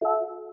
you